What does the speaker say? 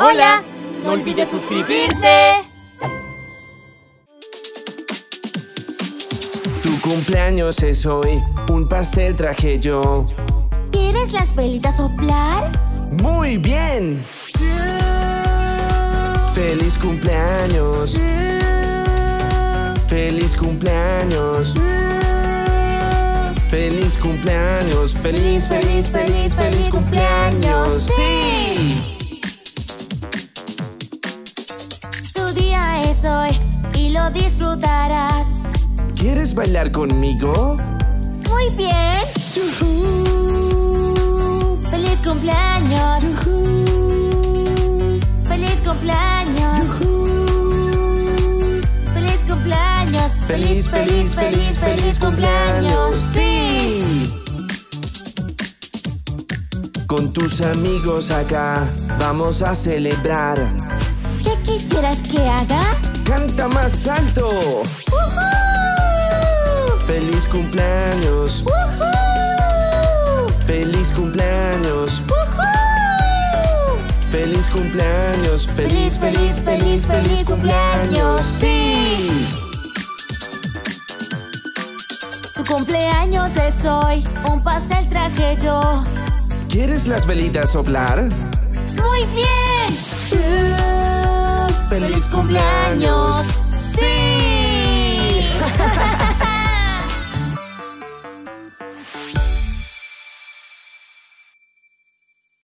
Hola, no olvides suscribirte. Tu cumpleaños es hoy, un pastel traje yo. ¿Quieres las velitas soplar? Muy bien. Feliz cumpleaños. Feliz cumpleaños. Feliz cumpleaños. Feliz, feliz, feliz, feliz cumpleaños. Sí. Día es hoy y lo disfrutarás. ¿Quieres bailar conmigo? Muy bien. Feliz cumpleaños. Feliz cumpleaños. Feliz cumpleaños. Feliz, feliz, feliz, feliz cumpleaños. Sí. Con tus amigos acá vamos a celebrar. ¿Qué quisieras que haga? Canta más alto. ¡Woohoo! Feliz cumpleaños. ¡Woohoo! Feliz cumpleaños. ¡Woohoo! Feliz cumpleaños. Feliz, feliz, feliz, feliz cumpleaños. Sí. Tu cumpleaños es hoy. Un pastel traje yo. ¿Quieres las velitas soplar? Muy bien.